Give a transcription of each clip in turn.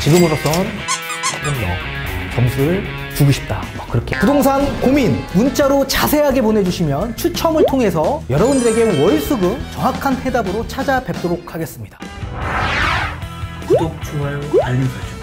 지금으로선 조금 더 점수를 주고 싶다. 뭐 그렇게 부동산 고민 문자로 자세하게 보내주시면 추첨을 통해서 여러분들에게 월수금 정확한 해답으로 찾아뵙도록 하겠습니다. 구독, 좋아요, 알림 설정까지.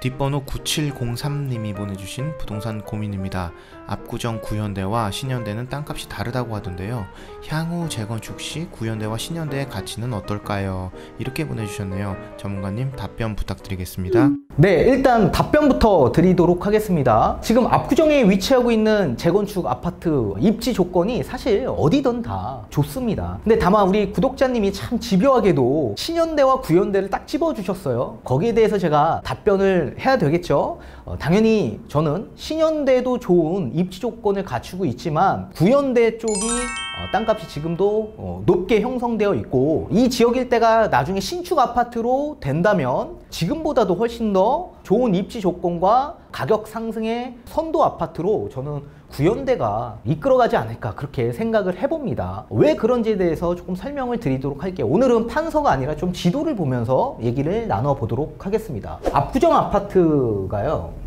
뒷번호 9703님이 보내주신 부동산 고민입니다. 압구정 구현대와 신현대는 땅값이 다르다고 하던데요. 향후 재건축 시 구현대와 신현대의 가치는 어떨까요? 이렇게 보내주셨네요. 전문가님 답변 부탁드리겠습니다. 네, 일단 답변부터 드리도록 하겠습니다. 지금 압구정에 위치하고 있는 재건축 아파트 입지 조건이 사실 어디든 다 좋습니다. 근데 다만 우리 구독자님이 참 집요하게도 신현대와 구현대를 딱 집어주셨어요. 거기에 대해서 제가 답변을 해야 되겠죠. 어, 당연히 저는 신현대도 좋은 입지 조건을 갖추고 있지만 구현대 쪽이 어, 땅값이 지금도 어, 높게 형성되어 있고 이 지역 일대가 나중에 신축 아파트로 된다면 지금보다도 훨씬 더 좋은 입지 조건과 가격 상승의 선도 아파트로 저는 구현대가 이끌어가지 않을까 그렇게 생각을 해봅니다. 왜 그런지에 대해서 조금 설명을 드리도록 할게요. 오늘은 판서가 아니라 좀 지도를 보면서 얘기를 나눠보도록 하겠습니다. 압구정 아파트가요.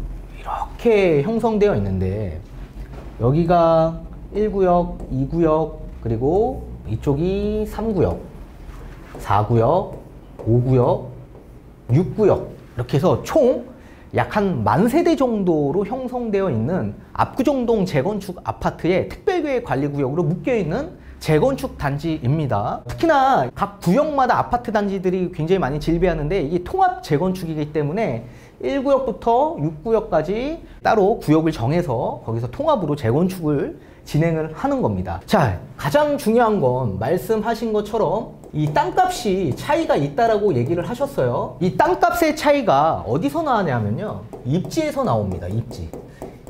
이렇게 형성되어 있는데 여기가 1구역, 2구역, 그리고 이쪽이 3구역, 4구역, 5구역, 6구역. 이렇게 해서 총 약 한 만 세대 정도로 형성되어 있는 압구정동 재건축 아파트의 특별계획 관리구역으로 묶여 있는 재건축 단지입니다. 특히나 각 구역마다 아파트 단지들이 굉장히 많이 질비하는데 이게 통합 재건축이기 때문에 1구역부터 6구역까지 따로 구역을 정해서 거기서 통합으로 재건축을 진행을 하는 겁니다. 자, 가장 중요한 건 말씀하신 것처럼 이 땅값이 차이가 있다라고 얘기를 하셨어요. 이 땅값의 차이가 어디서 나냐면요. 입지에서 나옵니다. 입지.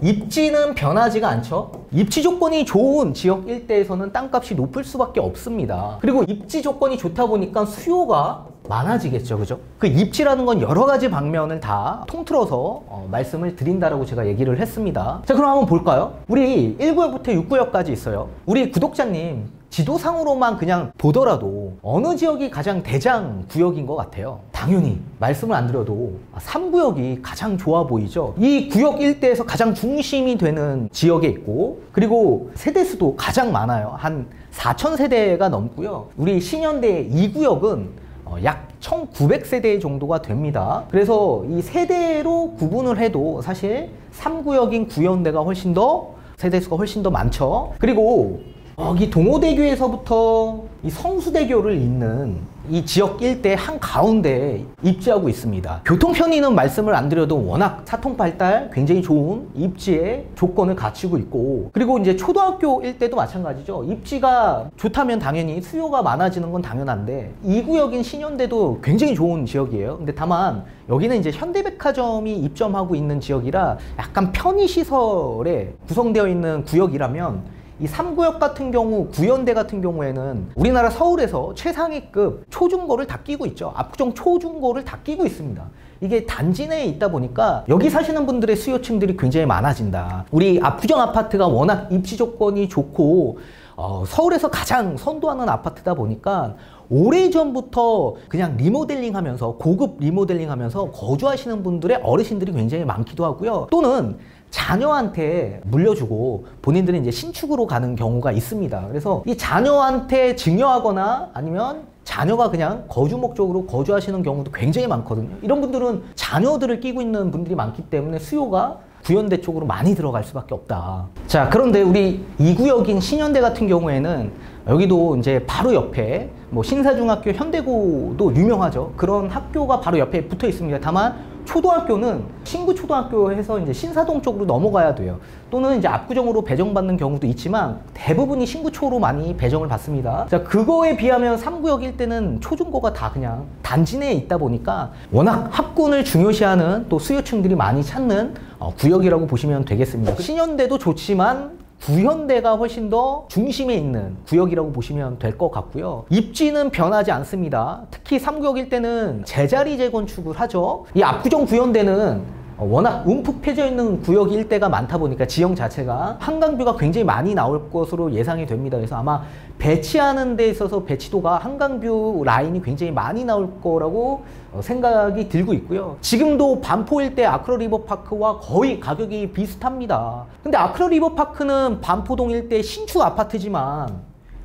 입지는 변하지가 않죠. 입지 조건이 좋은 지역 일대에서는 땅값이 높을 수밖에 없습니다. 그리고 입지 조건이 좋다 보니까 수요가 많아지겠죠. 그죠? 그 입지라는 건 여러 가지 방면을 다 통틀어서 어, 말씀을 드린다라고 제가 얘기를 했습니다. 자, 그럼 한번 볼까요? 우리 1구역부터 6구역까지 있어요. 우리 구독자님 지도상으로만 그냥 보더라도 어느 지역이 가장 대장 구역인 것 같아요. 당연히 말씀을 안 드려도 3구역이 가장 좋아 보이죠. 이 구역 일대에서 가장 중심이 되는 지역에 있고 그리고 세대수도 가장 많아요. 한 4천 세대가 넘고요. 우리 신현대 2구역은 어, 약 1900세대 정도가 됩니다. 그래서 이 세대로 구분을 해도 사실 3구역인 구현대가 훨씬 더 세대수가 훨씬 더 많죠. 그리고 여기 동호대교에서부터 이 성수대교를 잇는 이 지역 일대 한 가운데 입지하고 있습니다. 교통 편의는 말씀을 안 드려도 워낙 사통발달 굉장히 좋은 입지의 조건을 갖추고 있고 그리고 이제 초등학교 일대도 마찬가지죠. 입지가 좋다면 당연히 수요가 많아지는 건 당연한데 이 구역인 신현대도 굉장히 좋은 지역이에요. 근데 다만 여기는 이제 현대백화점이 입점하고 있는 지역이라 약간 편의시설에 구성되어 있는 구역이라면 이 3구역 같은 경우 구연대 같은 경우에는 우리나라 서울에서 최상위급 초중고를 다 끼고 있죠. 압구정 초중고를 다 끼고 있습니다. 이게 단지 내에 있다 보니까 여기 사시는 분들의 수요층들이 굉장히 많아진다. 우리 압구정 아파트가 워낙 입지 조건이 좋고 어, 서울에서 가장 선도하는 아파트다 보니까 오래전부터 그냥 리모델링 하면서 고급 리모델링 하면서 거주하시는 분들의 어르신들이 굉장히 많기도 하고요. 또는 자녀한테 물려주고 본인들은 이제 신축으로 가는 경우가 있습니다. 그래서 이 자녀한테 증여하거나 아니면 자녀가 그냥 거주 목적으로 거주하시는 경우도 굉장히 많거든요. 이런 분들은 자녀들을 끼고 있는 분들이 많기 때문에 수요가 구현대 쪽으로 많이 들어갈 수밖에 없다. 자, 그런데 우리 이 구역인 신현대 같은 경우에는 여기도 이제 바로 옆에 뭐 신사중학교 현대고도 유명하죠. 그런 학교가 바로 옆에 붙어 있습니다. 다만 초등학교는 신구 초등학교 해서 이제 신사동 쪽으로 넘어가야 돼요. 또는 이제 압구정으로 배정받는 경우도 있지만 대부분이 신구초로 많이 배정을 받습니다. 자, 그거에 비하면 3구역 일때는 초중고가 다 그냥 단지 내에 있다 보니까 워낙 학군을 중요시하는 또 수요층들이 많이 찾는 어, 구역이라고 보시면 되겠습니다. 신현대도 좋지만 구현대가 훨씬 더 중심에 있는 구역이라고 보시면 될 것 같고요. 입지는 변하지 않습니다. 특히 3구역 일때는 제자리 재건축을 하죠. 이 압구정 구현대는 워낙 움푹 패져 있는 구역 일대가 많다 보니까 지형 자체가 한강뷰가 굉장히 많이 나올 것으로 예상이 됩니다. 그래서 아마 배치하는 데 있어서 배치도가 한강뷰 라인이 굉장히 많이 나올 거라고 어, 생각이 들고 있고요. 지금도 반포 일대 아크로 리버파크와 거의 가격이 비슷합니다. 근데 아크로 리버파크는 반포동 일대 신축 아파트지만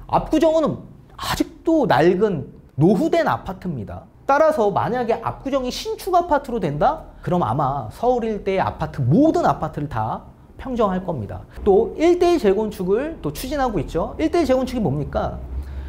압구정은 아직도 낡은 노후된 아파트입니다. 따라서 만약에 압구정이 신축 아파트로 된다? 그럼 아마 서울 일대의 아파트 모든 아파트를 다 평정할 겁니다. 또 일대 재건축을 또 추진하고 있죠. 일대 재건축이 뭡니까?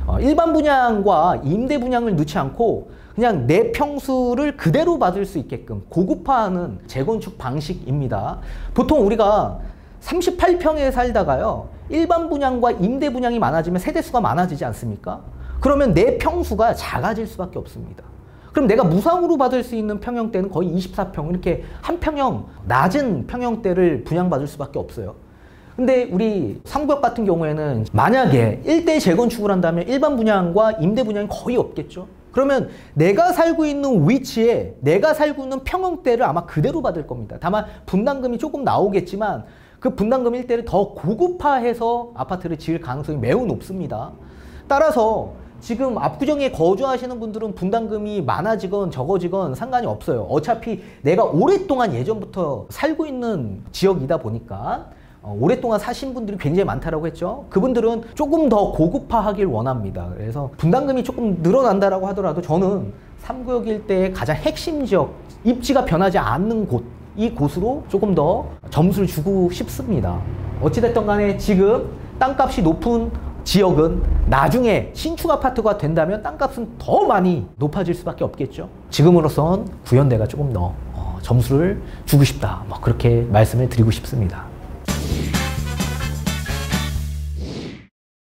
어, 일반 분양과 임대 분양을 넣지 않고 그냥 내 평수를 그대로 받을 수 있게끔 고급화하는 재건축 방식입니다. 보통 우리가 38평에 살다가요. 일반 분양과 임대 분양이 많아지면 세대수가 많아지지 않습니까? 그러면 내 평수가 작아질 수밖에 없습니다. 그럼 내가 무상으로 받을 수 있는 평형대는 거의 24평 이렇게 한 평형 낮은 평형대를 분양받을 수밖에 없어요. 근데 우리 상구역 같은 경우에는 만약에 일대 재건축을 한다면 일반 분양과 임대 분양이 거의 없겠죠. 그러면 내가 살고 있는 위치에 내가 살고 있는 평형대를 아마 그대로 받을 겁니다. 다만 분담금이 조금 나오겠지만 그 분담금 일대를 더 고급화해서 아파트를 지을 가능성이 매우 높습니다. 따라서 지금 압구정에 거주하시는 분들은 분담금이 많아지건 적어지건 상관이 없어요. 어차피 내가 오랫동안 예전부터 살고 있는 지역이다 보니까 어, 오랫동안 사신 분들이 굉장히 많다라고 했죠. 그분들은 조금 더 고급화하길 원합니다. 그래서 분담금이 조금 늘어난다라고 하더라도 저는 3구역 일대의 가장 핵심 지역, 입지가 변하지 않는 곳, 이 곳으로 조금 더 점수를 주고 싶습니다. 어찌됐든 간에 지금 땅값이 높은 지역은 나중에 신축 아파트가 된다면 땅값은 더 많이 높아질 수밖에 없겠죠. 지금으로선 구현대가 조금 더 어, 점수를 주고 싶다. 뭐 그렇게 말씀을 드리고 싶습니다.